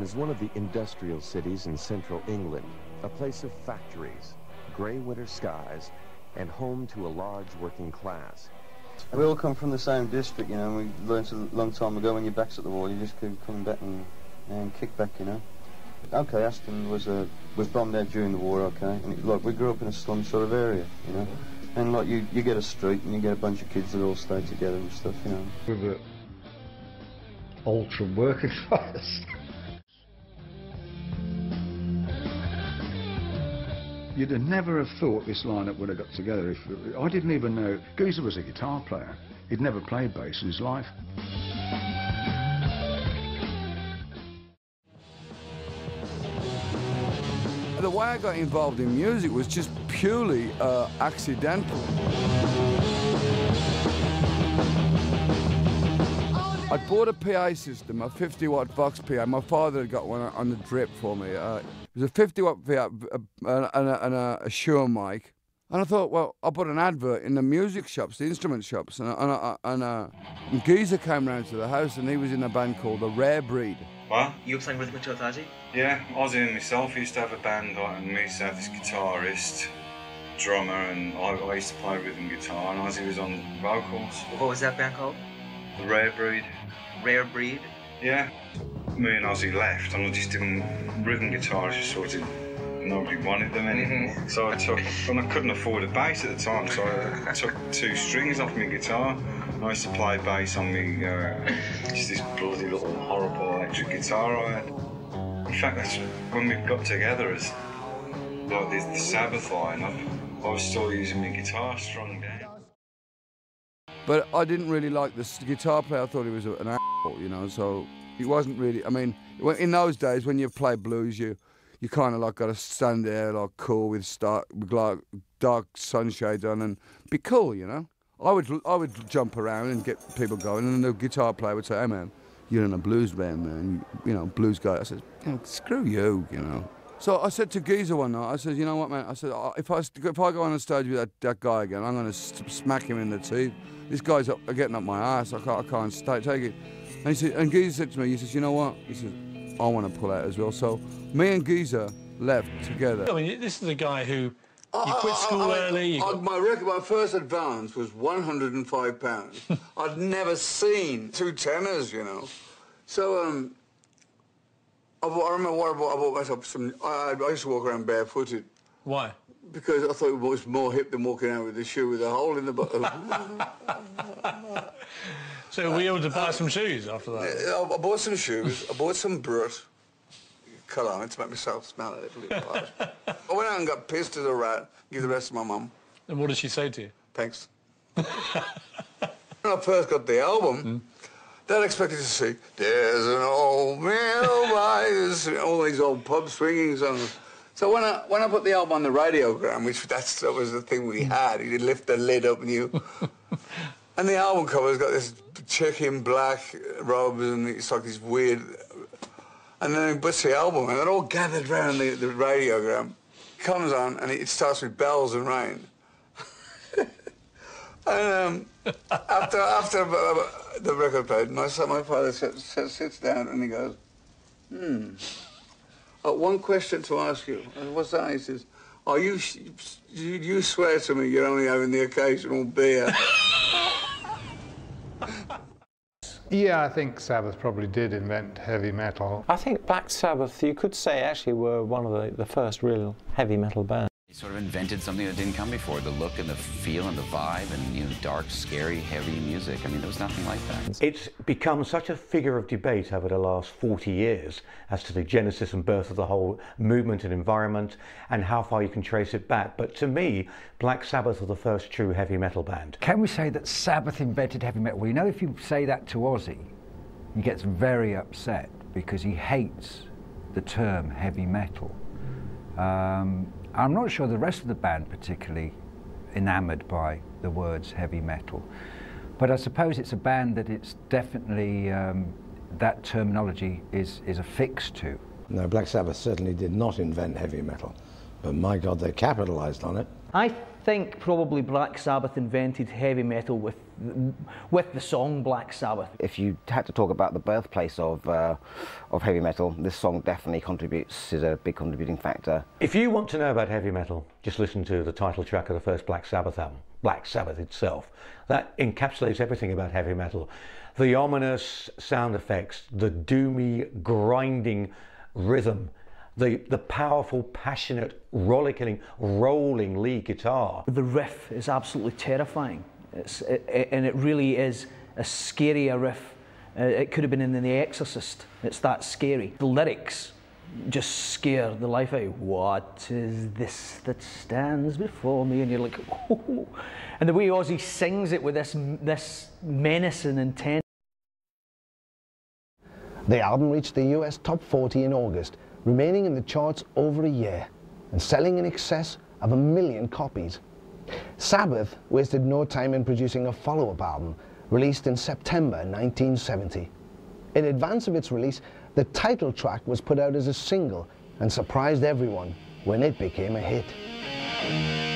Birmingham is one of the industrial cities in central England, a place of factories, grey winter skies, and home to a large working class. We all come from the same district, you know, we learned a long time ago when your back's at the wall, you just keep coming back and, and kick back, you know. Okay, Aston was uh, was bombed out during the war, okay, and it, like we grew up in a slum sort of area, you know, and like you, you get a street and you get a bunch of kids that all stay together and stuff, you know. With the ultra working class. You'd have never have thought this lineup would have got together if I didn't even know Geezer was a guitar player. He'd never played bass in his life. The way I got involved in music was just purely uh, accidental. I bought a PA system, a 50 watt Vox PA. My father had got one on the drip for me. Uh, it was a 50 watt PA uh, and a, and a, a Shure mic. And I thought, well, I'll put an advert in the music shops, the instrument shops. And, and, and, and, uh, and Geezer came round to the house and he was in a band called The Rare Breed. What? You were playing rhythm guitar, Ozzy? Yeah, Ozzy and myself used to have a band, like, and we used to have this guitarist, drummer, and I, I used to play rhythm guitar, and Ozzy was on vocals. What was that band called? Rare Breed. Rare Breed? Yeah. Me and Ozzy left, and I just didn't. Rhythm guitars just sort of. Nobody wanted them anymore. Mhm. So I took, and I couldn't afford a bass at the time, so I took two strings off my guitar. And I used to play bass on me, uh, just this bloody little horrible electric guitar I had. In fact, that's when we got together as like the, the Sabbath lineup. I was still using my guitar strung down. But I didn't really like the guitar player. I thought he was an asshole, you know. So he wasn't really. I mean, in those days when you play blues, you you kind of like got to stand there like cool with with like dark sunshades on and be cool, you know. I would I would jump around and get people going, and the guitar player would say, "Hey man, you're in a blues band, man. You, you know, blues guy." I said, "Screw you," you know. So I said to Geezer one night, I said, "You know what, man?" I said, "If I if I go on the stage with that, that guy again, I'm going to smack him in the teeth. This guy's up, getting up my ass. I can't I can't sta take it." And he said, and Geezer said to me, "He says, you know what?" He says, "I want to pull out as well." So me and Geezer left together. I mean, this is a guy who you quit school I- I- early. You got, my record, my first advance was 105 pounds. I'd never seen two tenners, you know. So um, I, I remember what I bought. I bought myself some. I, I used to walk around barefooted why? because I thought it was more hip than walking out with a shoe with a hole in the bottom. So were you able to buy some shoes after that? I, I bought some shoes. I bought some Brut cologne to make myself smell a little bit. posh. I went out and got pissed as a rat. Give the rest to my mum. And what did she say to you? Thanks. when I first got the album, mm. They'd expected to see "There's an old man by the sea," all these old pub swinging songs. So when I when I put the album on the radiogram, which that's that was the thing we mm. had, you lift the lid up and you. and the album cover's got this chick in black robes and it's like this weird. And then he puts the album and they're all gathered around the, the radiogram. Comes on and it starts with bells and rain. And um, after after uh, the record played, my son, my father sits, sits, sits down and he goes, "Hmm, uh, one question to ask you." Said, What's that? He says, "Are you sh- you, you swear to me you're only having the occasional beer?" Yeah, I think Sabbath probably did invent heavy metal. I think Black Sabbath, you could say, actually were one of the, the first real heavy metal bands. He sort of invented something that didn't come before, the look and the feel and the vibe and, you know, dark, scary, heavy music. I mean, there was nothing like that. It's become such a figure of debate over the last 40 years as to the genesis and birth of the whole movement and environment and how far you can trace it back. But to me, Black Sabbath are the first true heavy metal band. Can we say that Sabbath invented heavy metal? Well, you know, if you say that to Ozzy, he gets very upset because he hates the term heavy metal. Um, I'm not sure the rest of the band particularly enamoured by the words heavy metal, but I suppose it's a band that it's definitely um, that terminology is is affixed to. No, Black Sabbath certainly did not invent heavy metal, but my God, they capitalized on it. I think probably Black Sabbath invented heavy metal with with the song Black Sabbath. If you had to talk about the birthplace of uh, of heavy metal, this song definitely contributes is a big contributing factor. If you want to know about heavy metal, just listen to the title track of the first Black Sabbath album, Black Sabbath itself. That encapsulates everything about heavy metal. The ominous sound effects, the doomy, grinding rhythm, the, the powerful, passionate, rollicking, rolling lead guitar. The riff is absolutely terrifying. It's, it, it, and it really is a scarier riff. Uh, it could have been in The Exorcist. It's that scary. The lyrics just scare the life out of you. What is this that stands before me? And you're like, oh. and the way Ozzy sings it with this this menacing intent. The album reached the US top 40 in August, remaining in the charts over a year and selling in excess of a million copies. Sabbath wasted no time in producing a follow-up album, released in September 1970. In advance of its release, the title track was put out as a single and surprised everyone when it became a hit.